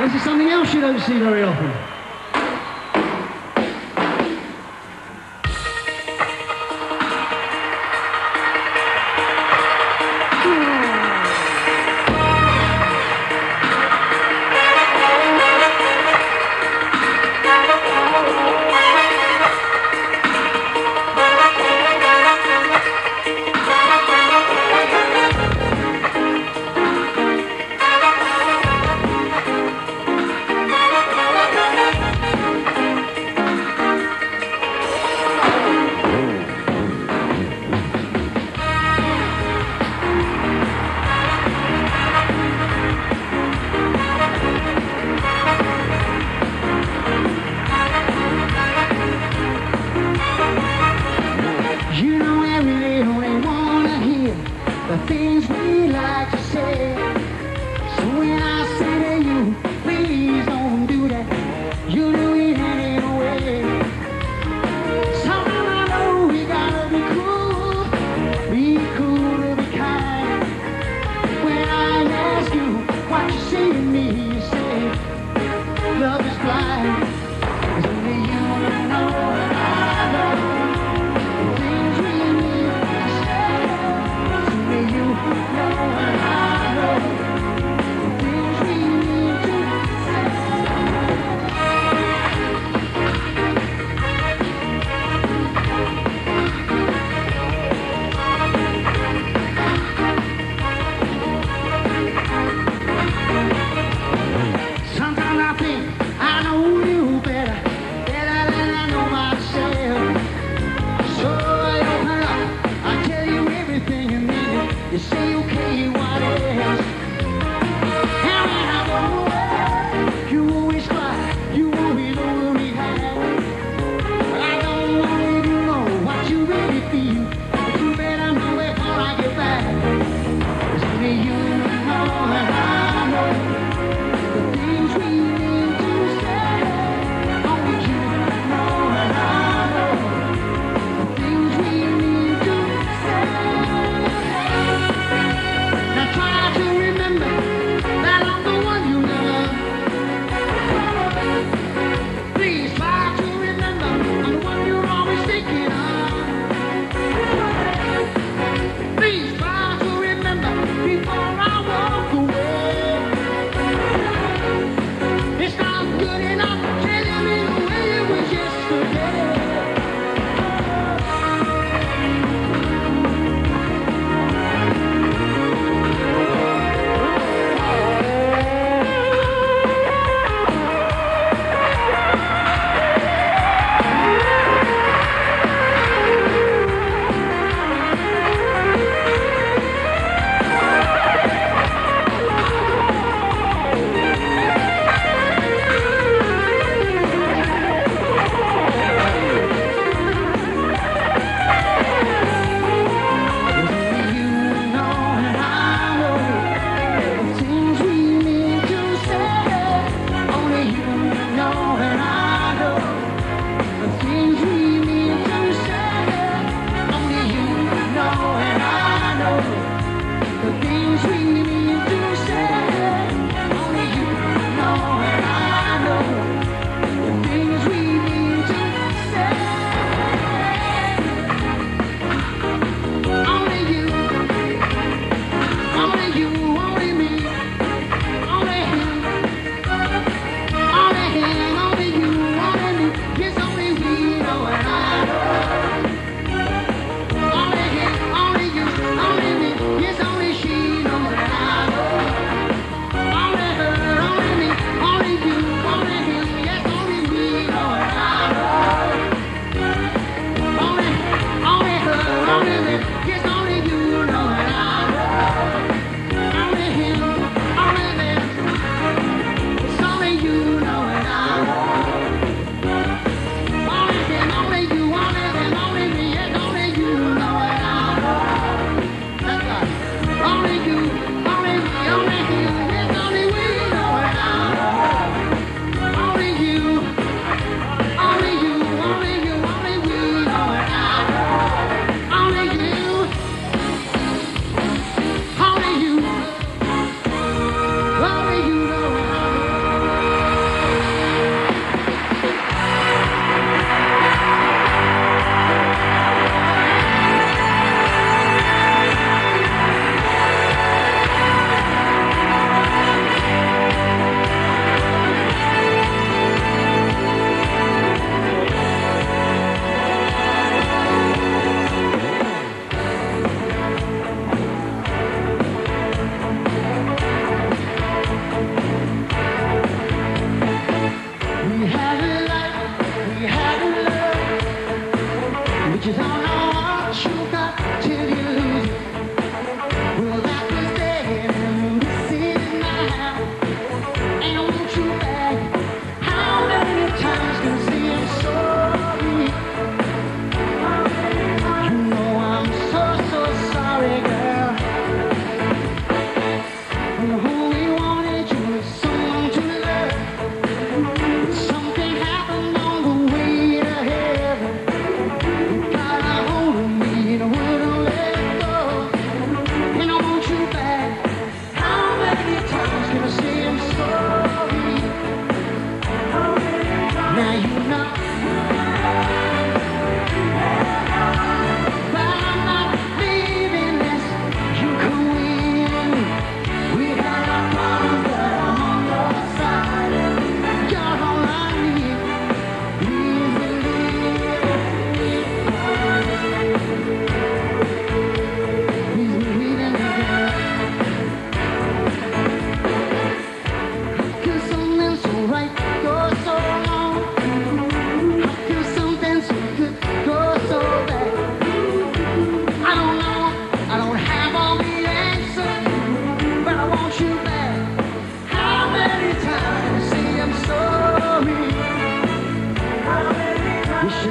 This is something else you don't see very often. Thank you. you can't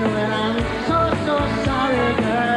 You I'm so, so sorry, girl.